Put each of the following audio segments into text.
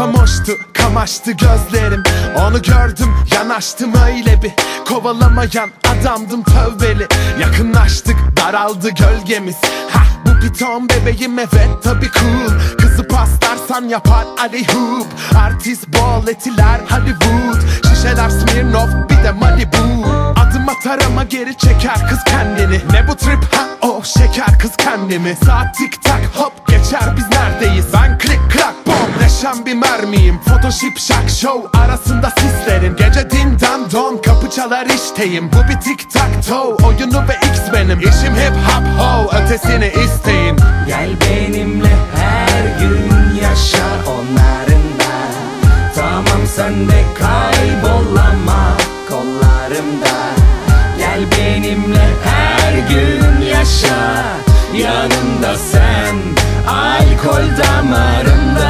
Kafam hoştu kamaştı gözlerim. Onu gördüm yanaştım öyle bir. Kovalamayan adamdım tövbeli. Yakınlaştık daraldı gölgemiz. Hah bu piton bebeğim evet tabi cool. Kızı paslarsan yapar hoop. Artist bol etiler Hollywood. Şişeler Smirnoff bir de Malibu. Adım atar ama geri çeker kız kendini. Ne bu trip ha? O şeker kız kendimi. Saat tik tak hop geçer biz neredeyiz? Ben klik krak bom neşem bir mermiyim. Photoshop şak show arasında sislerim. Gece dindan don kapı çalar işteyim. Bu bir tik tak toe oyunu ve x benim. İşim hip hop ho ötesini isteyin. Gel benimle her gün yaşa onlarında Tamam sen de kaybol ama kollarımda. Gel benimle her gün yaşa. Yanımda sen alkol damarımda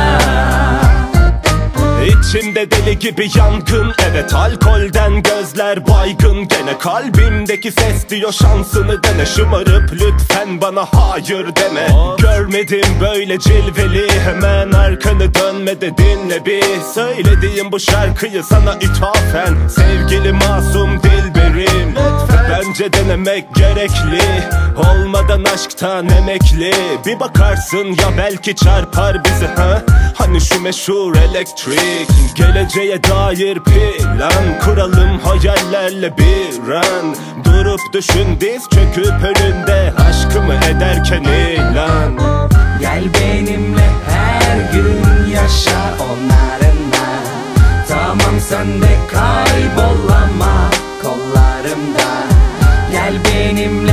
İçimde deli gibi yangın. Evet alkolden gözler baygın. Gene kalbimdeki ses diyor şansını dene. Şımarıp lütfen bana hayır deme. Görmedim böyle cilveli Hemen arkanı dönme de dinle bir. Söylediğim bu şarkıyı sana ithafen. Sevgili masum dilberim Bence denemek gerekli. Olmadan aşktan emekli. Bir bakarsın ya belki çarpar bizi ha? Hani şu meşhur elektrik. Geleceğe dair plan. Kuralım hayallerle bir an. Durup düşün diz çöküp önünde Aşkımı ederken ilan. Gel benimle her gün yaşa onlarınla. Tamam sen de kaybol ama Gel benimle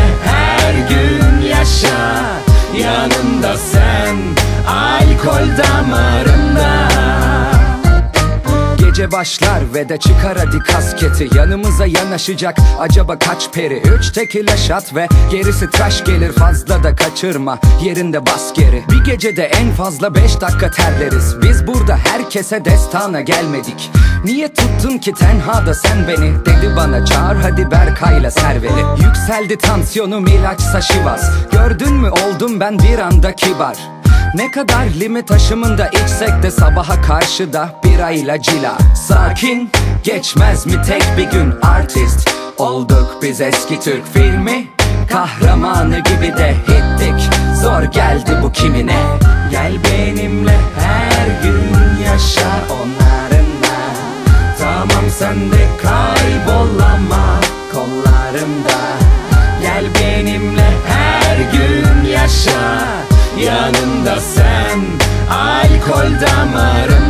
Gece başlar ve de çıkar hadi kasketi. Yanımıza yanaşacak acaba kaç peri? Üç tekile şat ve gerisi tıraş gelir Fazla da kaçırma yerinde bas geri. Bir gecede en fazla beş dakika terleriz. Biz burada herkese destana gelmedik. Niye tuttun ki tenhada sen beni? Dedi bana çağır hadi Berkay'la serveri Yükseldi tansiyonum ilaçsa şivas Gördün mü oldum ben bir anda kibar ne kadar limit aşımında içsek de sabaha karşı da birayla cila. Sakin geçmez mi tek bir gün artist? Olduk biz eski Türk filmi Kahramanı gibi de hittik. Zor geldi bu kimine. Gel benimle her Alkol damarım.